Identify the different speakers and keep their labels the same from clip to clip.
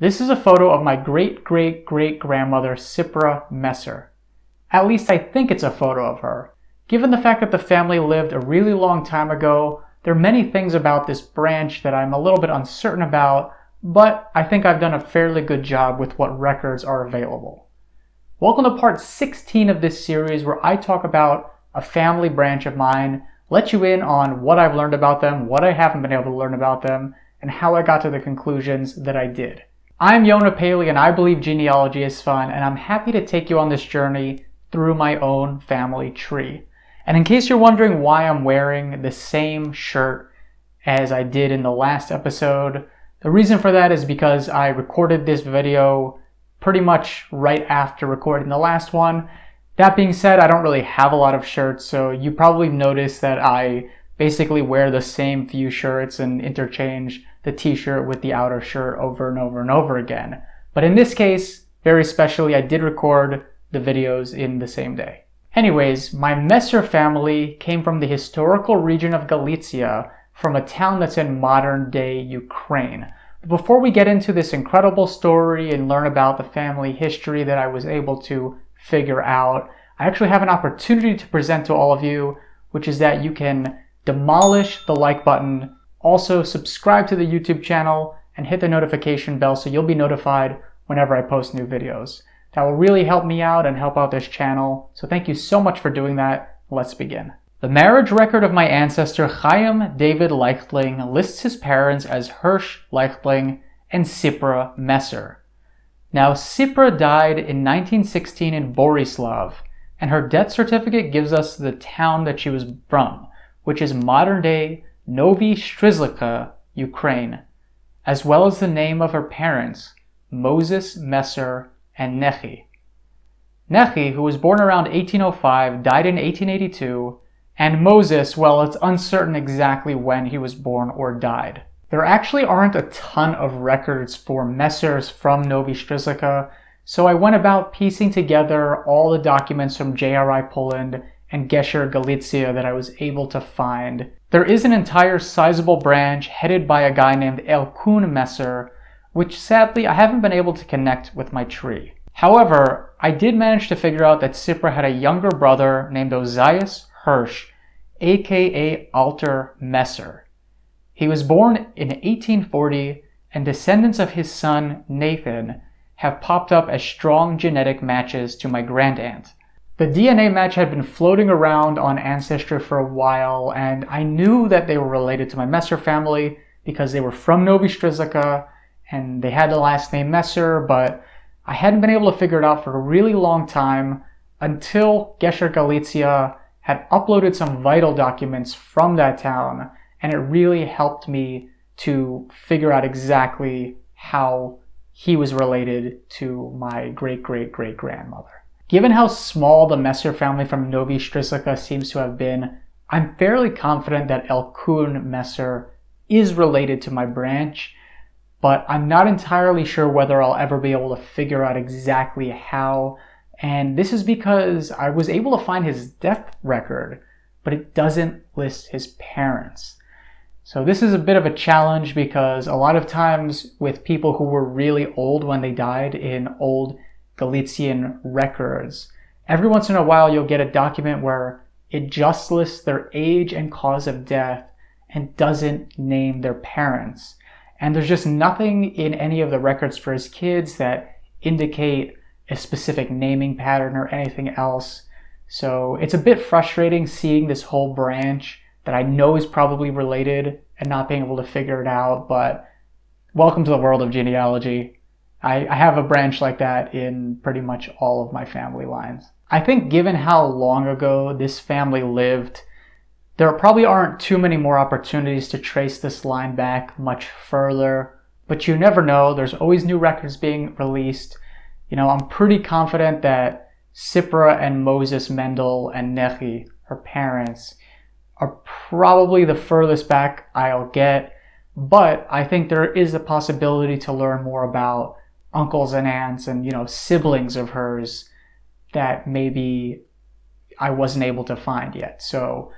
Speaker 1: This is a photo of my great great great grandmother Cipra Messer. At least I think it's a photo of her. Given the fact that the family lived a really long time ago, there are many things about this branch that I'm a little bit uncertain about, but I think I've done a fairly good job with what records are available. Welcome to part 16 of this series where I talk about a family branch of mine, let you in on what I've learned about them, what I haven't been able to learn about them, and how I got to the conclusions that I did. I'm Yona Paley and I believe genealogy is fun, and I'm happy to take you on this journey through my own family tree. And in case you're wondering why I'm wearing the same shirt as I did in the last episode, the reason for that is because I recorded this video pretty much right after recording the last one. That being said, I don't really have a lot of shirts, so you probably noticed that I basically wear the same few shirts and interchange the t-shirt with the outer shirt over and over and over again. But in this case, very specially, I did record the videos in the same day. Anyways, my Messer family came from the historical region of Galicia from a town that's in modern day Ukraine. Before we get into this incredible story and learn about the family history that I was able to figure out, I actually have an opportunity to present to all of you, which is that you can demolish the like button, also subscribe to the YouTube channel, and hit the notification bell so you'll be notified whenever I post new videos. That will really help me out and help out this channel. So thank you so much for doing that. Let's begin. The marriage record of my ancestor Chaim David Leichtling lists his parents as Hirsch Leichtling and Sipra Messer. Now, Sipra died in 1916 in Borislav, and her death certificate gives us the town that she was from, which is modern day Novi Strilyshcha, Ukraine, as well as the name of her parents, Moses Messer and Nechi. Nechi, who was born around 1805, died in 1882, and Moses, well, it's uncertain exactly when he was born or died. There actually aren't a ton of records for Messers from Novi Strilyshcha, so I went about piecing together all the documents from JRI Poland and Gesher Galicia that I was able to find. There is an entire sizable branch headed by a guy named Elkun Messer, which sadly I haven't been able to connect with my tree. However, I did manage to figure out that Sipra had a younger brother named Ozias Hirsch, aka Alter Messer. He was born in 1840, and descendants of his son Nathan have popped up as strong genetic matches to my grandaunt. The DNA match had been floating around on Ancestry for a while, and I knew that they were related to my Messer family because they were from Novi Strilyshcha and they had the last name Messer, but I hadn't been able to figure it out for a really long time until Gesher Galicia had uploaded some vital documents from that town, and it really helped me to figure out exactly how he was related to my great great great grandmother. Given how small the Messer family from Novi Strilyshcha seems to have been, I'm fairly confident that Elkun Messer is related to my branch, but I'm not entirely sure whether I'll ever be able to figure out exactly how. And this is because I was able to find his death record, but it doesn't list his parents. So this is a bit of a challenge because a lot of times with people who were really old when they died in old Galician records. Every once in a while, you'll get a document where it just lists their age and cause of death and doesn't name their parents. And there's just nothing in any of the records for his kids that indicate a specific naming pattern or anything else. So it's a bit frustrating seeing this whole branch that I know is probably related and not being able to figure it out, but welcome to the world of genealogy. I, I have a branch like that in pretty much all of my family lines. I think given how long ago this family lived, there probably aren't too many more opportunities to trace this line back much further, but you never know. There's always new records being released. You know, I'm pretty confident that Sipra and Moses Mendel and Nechi, her parents, are probably the furthest back I'll get, but I think there is a possibility to learn more about uncles and aunts and you know siblings of hers that maybe I wasn't able to find yet. So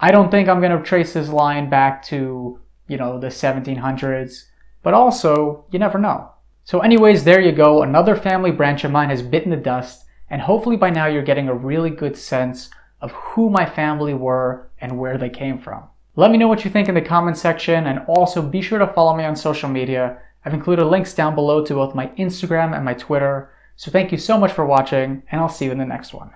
Speaker 1: I don't think I'm going to trace this line back to you know the 1700s, but also you never know. So anyways, there you go. Another family branch of mine has bitten the dust, and hopefully by now you're getting a really good sense of who my family were and where they came from. Let me know what you think in the comment section, and also be sure to follow me on social media. I've included links down below to both my Instagram and my Twitter. So thank you so much for watching, and I'll see you in the next one.